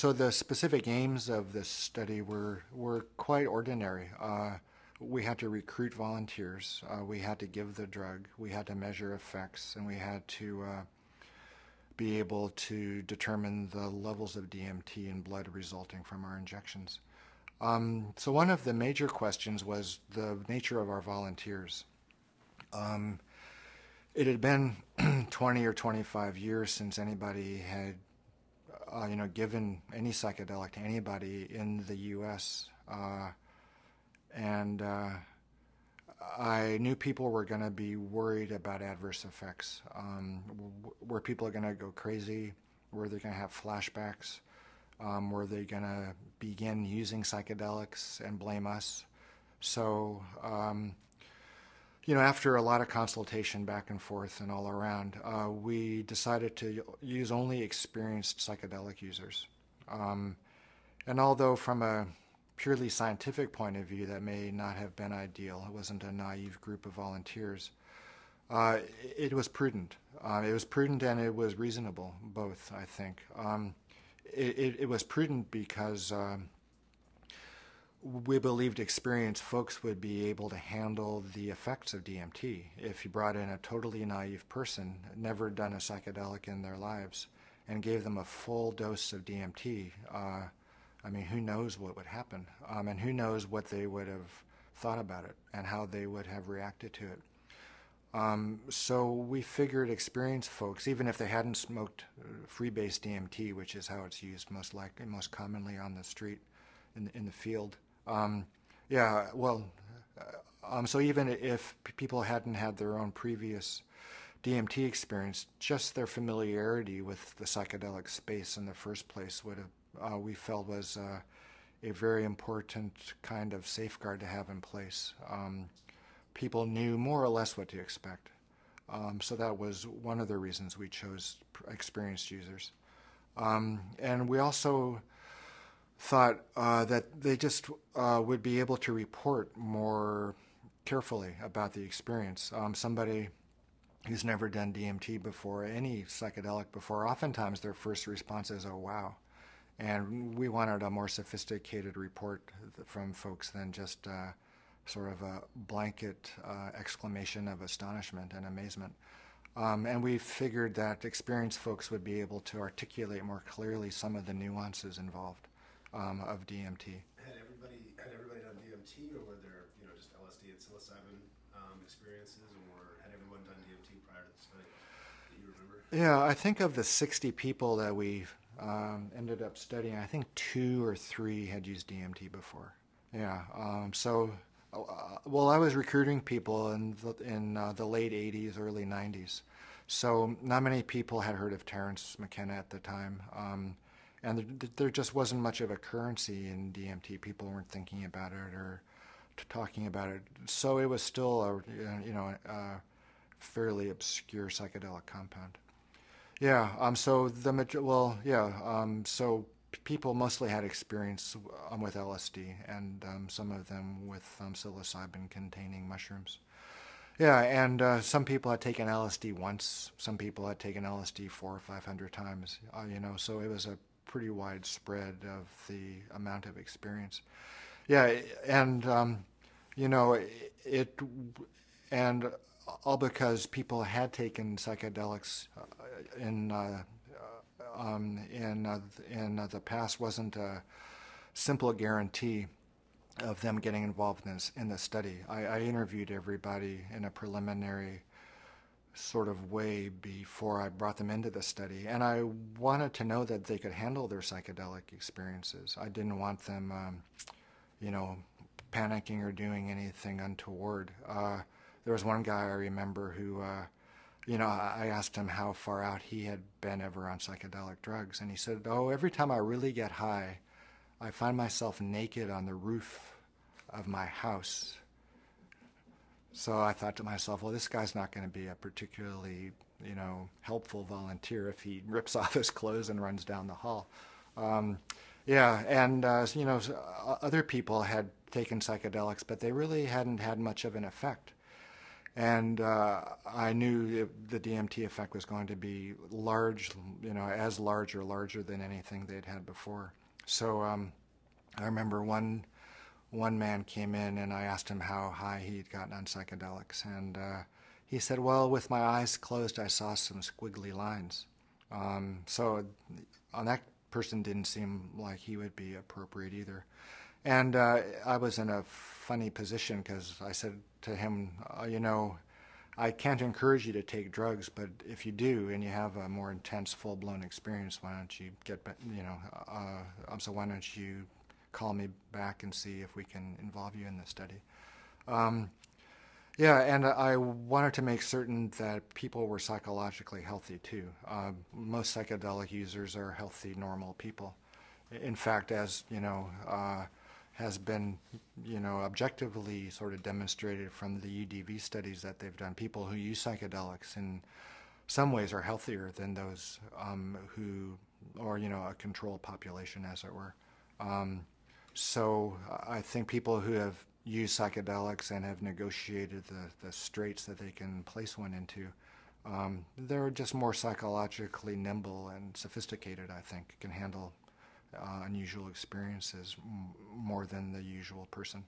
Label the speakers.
Speaker 1: So the specific aims of this study were were quite ordinary. Uh, we had to recruit volunteers. Uh, we had to give the drug. We had to measure effects, and we had to uh, be able to determine the levels of DMT in blood resulting from our injections. Um, so one of the major questions was the nature of our volunteers. Um, it had been 20 or 25 years since anybody had, uh, you know, given any psychedelic to anybody in the U.S. Uh, and uh, I knew people were going to be worried about adverse effects. Um, were people are going to go crazy? Were they're going to have flashbacks? Um, were they going to begin using psychedelics and blame us? So, um, you know, after a lot of consultation back and forth and all around, uh, we decided to use only experienced psychedelic users. Um, and although from a purely scientific point of view, that may not have been ideal. It wasn't a naive group of volunteers. Uh, it, was prudent. Uh, it was prudent and it was reasonable, both, I think. Um, it, it, it, was prudent because um, we believed experienced folks would be able to handle the effects of DMT. If you brought in a totally naive person, never done a psychedelic in their lives, and gave them a full dose of DMT, uh, I mean, who knows what would happen? Um, and who knows what they would have thought about it and how they would have reacted to it. Um, so we figured experienced folks, even if they hadn't smoked uh, freebase DMT, which is how it's used most likely, most commonly on the street, in the, in the field. Um, yeah, well, uh, um, so even if people hadn't had their own previous DMT experience, just their familiarity with the psychedelic space in the first place would have uh, we felt was uh, a very important kind of safeguard to have in place. Um, people knew more or less what to expect. Um, so that was one of the reasons we chose experienced users. Um, and we also thought uh, that they just uh, would be able to report more carefully about the experience. Um, somebody who's never done DMT before, any psychedelic before, oftentimes their first response is, oh, wow. And we wanted a more sophisticated report from folks than just uh, sort of a blanket uh, exclamation of astonishment and amazement. Um, and we figured that experienced folks would be able to articulate more clearly some of the nuances involved um, of DMT.
Speaker 2: Had everybody had everybody done DMT, or were there you know just LSD and psilocybin um, experiences, or had everyone done DMT prior to the study that you remember?
Speaker 1: Yeah, I think of the 60 people that we um, ended up studying. I think two or three had used DMT before. Yeah. Um, so, uh, well, I was recruiting people in the, in uh, the late '80s, early '90s. So not many people had heard of Terence McKenna at the time, um, and there, there, just wasn't much of a currency in DMT. People weren't thinking about it or talking about it. So it was still a you know a fairly obscure psychedelic compound. Yeah. Um. So the well, yeah. Um. So people mostly had experience um, with LSD, and um, some of them with um, psilocybin-containing mushrooms. Yeah, and uh, some people had taken LSD once. Some people had taken LSD four or five hundred times. Uh, you know, so it was a pretty widespread of the amount of experience. Yeah, and um, you know it, and all because people had taken psychedelics uh, in uh, uh, um, in uh, in uh, the past wasn't a simple guarantee of them getting involved in this in the study. I, I, interviewed everybody in a preliminary sort of way before I brought them into the study, and I wanted to know that they could handle their psychedelic experiences. I didn't want them, um, you know, panicking or doing anything untoward. Uh, there was one guy I remember who, uh, you know, I asked him how far out he had been ever on psychedelic drugs, and he said, "Oh, every time I really get high, I find myself naked on the roof of my house." So I thought to myself, well, this guy's not going to be a particularly, you know, helpful volunteer if he rips off his clothes and runs down the hall. Um, yeah, and uh, you know, other people had taken psychedelics, but they really hadn't had much of an effect. and uh, I knew the DMT effect was going to be large, you know, as large or larger than anything they'd had before. So um, I remember one one man came in and I asked him how high he'd gotten on psychedelics, and uh, he said, "Well, with my eyes closed, I saw some squiggly lines." Um, so on that person didn't seem like he would be appropriate either. And uh, I was in a funny position because I said to him, uh, you know, I can't encourage you to take drugs, but if you do and you have a more intense, full-blown experience, why don't you get, you know, uh, so why don't you call me back and see if we can involve you in the study. Um, yeah, and I wanted to make certain that people were psychologically healthy too. Uh, most psychedelic users are healthy, normal people. In fact, as you know, uh, has been, you know, objectively sort of demonstrated from the UDV studies that they've done. People who use psychedelics in some ways are healthier than those um, who, or you know, a controlled population, as it were. Um, so I think people who have used psychedelics and have negotiated the, the straits that they can place one into, um, they're just more psychologically nimble and sophisticated, I think, can handle uh, unusual experiences more than the usual person.